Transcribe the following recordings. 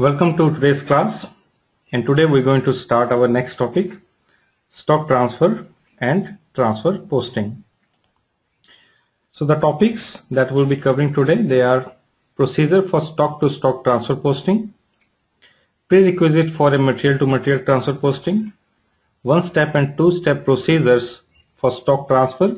Welcome to today's class and today we're going to start our next topic stock transfer and transfer posting. So the topics that we'll be covering today they are procedure for stock to stock transfer posting, prerequisite for a material to material transfer posting, one step and two step procedures for stock transfer,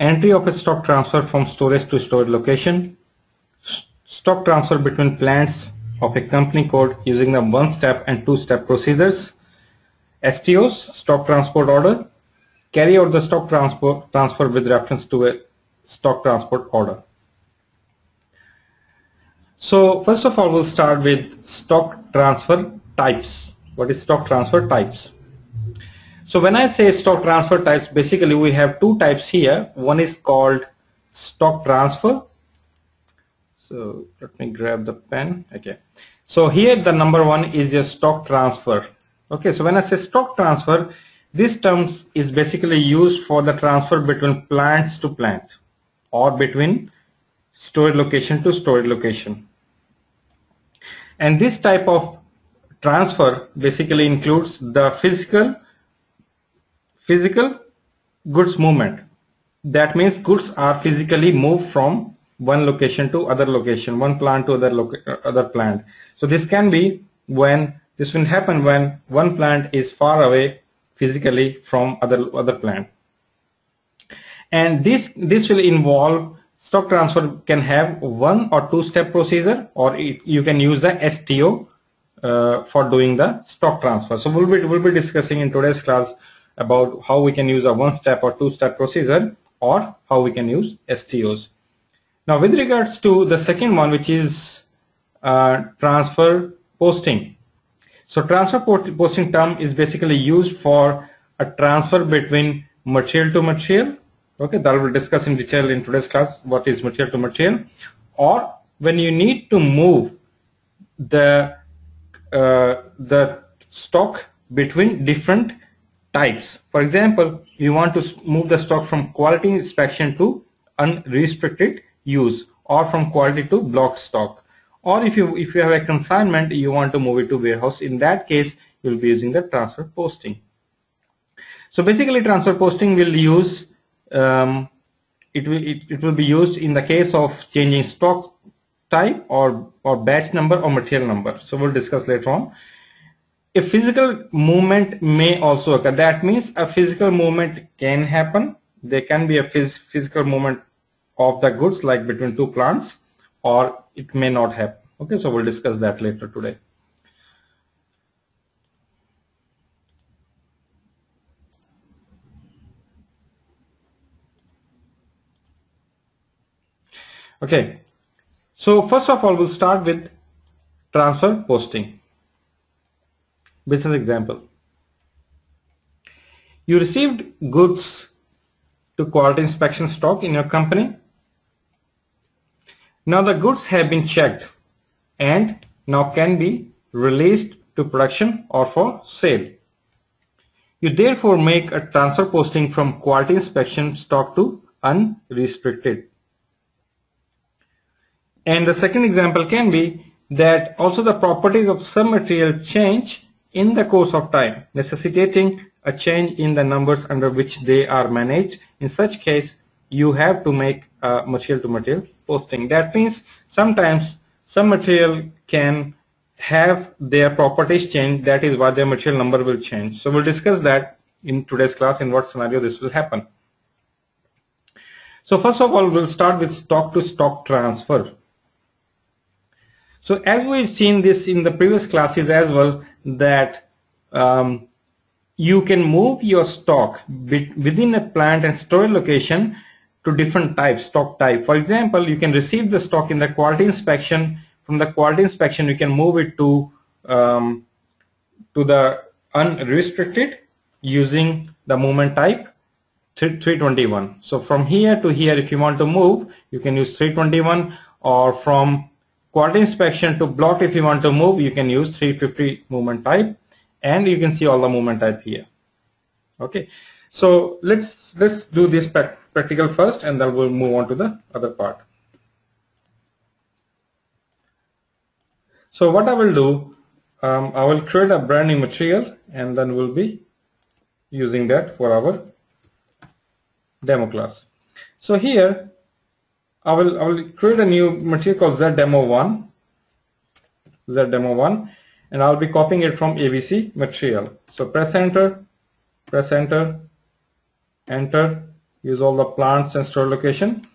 entry of a stock transfer from storage to storage location, stock transfer between plants of a company code using the one-step and two-step procedures, STOs, stock transport order, carry out the stock transport transfer with reference to a stock transport order. So first of all, we'll start with stock transfer types. What is stock transfer types? So when I say stock transfer types, basically we have two types here. One is called stock transfer so let me grab the pen. Okay. So here the number one is your stock transfer. Okay. So when I say stock transfer this term is basically used for the transfer between plants to plant or between storage location to storage location. And this type of transfer basically includes the physical physical goods movement. That means goods are physically moved from one location to other location, one plant to other uh, other plant. So this can be when this will happen when one plant is far away physically from other other plant. And this this will involve stock transfer can have one or two step procedure or it, you can use the STO uh, for doing the stock transfer. So we'll be, we'll be discussing in today's class about how we can use a one step or two step procedure or how we can use STOs. Now with regards to the second one which is uh, transfer posting. So transfer posting term is basically used for a transfer between material to material. Okay, that we'll discuss in detail in today's class what is material to material or when you need to move the uh, the stock between different types. For example, you want to move the stock from quality inspection to unrestricted use or from quality to block stock. Or if you if you have a consignment you want to move it to warehouse in that case you will be using the transfer posting. So basically transfer posting will use um, it will it, it will be used in the case of changing stock type or or batch number or material number. So we'll discuss later on. A physical movement may also occur. That means a physical movement can happen. There can be a phys physical movement of the goods like between two plants or it may not happen. Okay, so we'll discuss that later today. Okay, so first of all we'll start with transfer posting. Business example. You received goods to quality inspection stock in your company now the goods have been checked and now can be released to production or for sale. You therefore make a transfer posting from quality inspection stock to unrestricted. And the second example can be that also the properties of some material change in the course of time, necessitating a change in the numbers under which they are managed. In such case, you have to make a material to material posting. That means sometimes some material can have their properties change. That is why their material number will change. So we'll discuss that in today's class in what scenario this will happen. So first of all, we'll start with stock to stock transfer. So as we've seen this in the previous classes as well, that um, you can move your stock within a plant and storage location to different types, stock type. For example, you can receive the stock in the quality inspection. From the quality inspection, you can move it to um, to the unrestricted using the movement type 321. So from here to here, if you want to move, you can use 321 or from quality inspection to block if you want to move, you can use 350 movement type and you can see all the movement type here. Okay. So let's let's do this practical first and then we'll move on to the other part. So what I will do, um, I will create a brand new material and then we'll be using that for our demo class. So here I will I will create a new material called ZDemo1 ZDemo1 and I'll be copying it from ABC material. So press enter, press enter, enter, use all the plants and store location.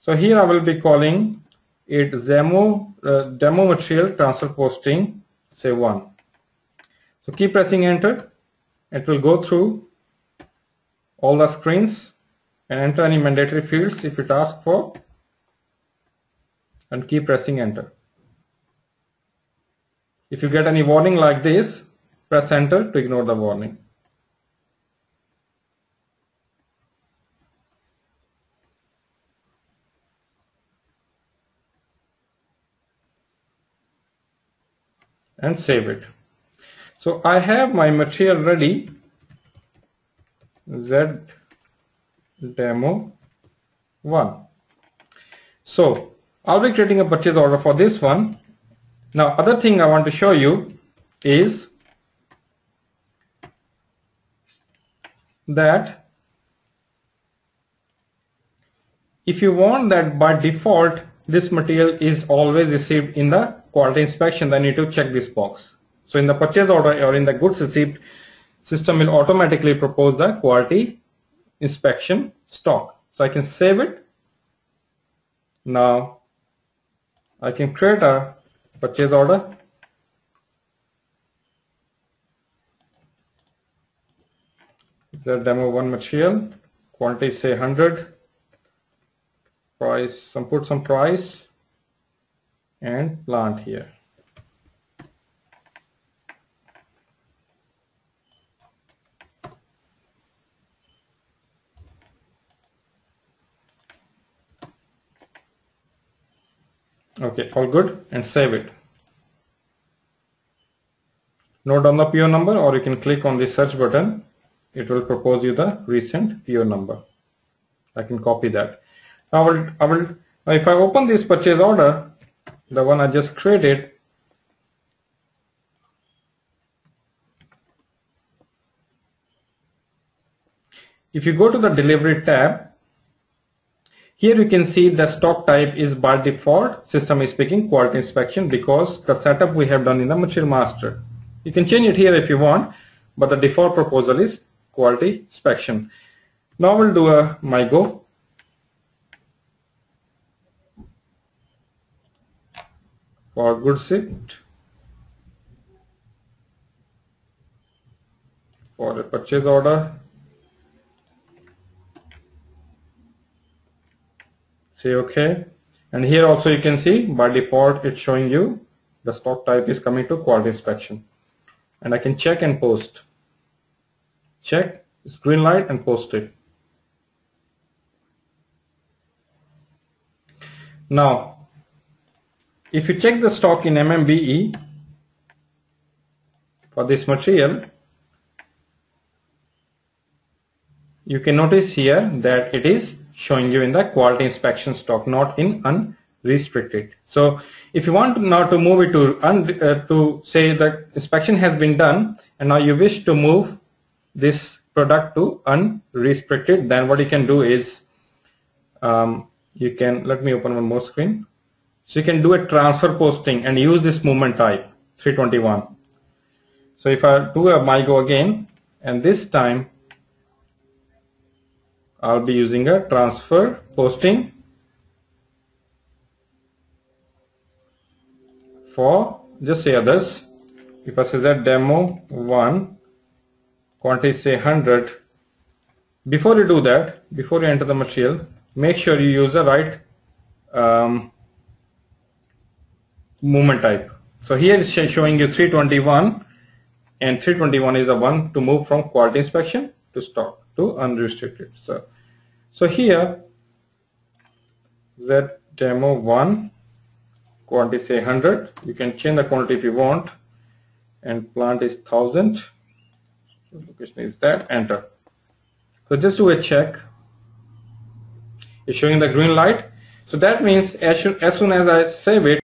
So here I will be calling it demo, uh, demo material transfer posting say 1. So keep pressing enter. It will go through all the screens and enter any mandatory fields if it asks for and keep pressing enter. If you get any warning like this, press enter to ignore the warning. And save it. So I have my material ready Z demo 1. So I'll be creating a purchase order for this one. Now other thing I want to show you is that if you want that by default this material is always received in the quality inspection then you need to check this box. So in the purchase order or in the goods receipt system will automatically propose the quality inspection stock. So I can save it. Now I can create a purchase order. The demo one material, quantity say 100, price, some put some price and plant here. okay all good? And save it. Note down the PO number or you can click on the search button. It will propose you the recent PO number. I can copy that. I will, I will if I open this purchase order the one I just created if you go to the delivery tab here you can see the stock type is by default system is speaking quality inspection because the setup we have done in the material master. You can change it here if you want but the default proposal is quality inspection. Now we'll do a MIGO. For goods shipped for a purchase order say OK and here also you can see by default it's showing you the stock type is coming to quality inspection. And I can check and post. Check it's green light and post it. Now if you check the stock in MMBE for this material you can notice here that it is showing you in the quality inspection stock, not in unrestricted. So if you want now to move it to, uh, to say the inspection has been done and now you wish to move this product to unrestricted, then what you can do is um, you can, let me open one more screen. So you can do a transfer posting and use this movement type 321. So if I do a MIGO again and this time I'll be using a transfer posting for just say others if I say that demo 1 quantity say 100 before you do that before you enter the material make sure you use the right um, movement type. So here it's showing you 321 and 321 is the one to move from quality inspection to stock to unrestricted. So, so here that demo 1 quantity say 100 you can change the quantity if you want and plant is 1000 so location is that enter. So just do a check. It's showing the green light. So that means as soon as, soon as I save it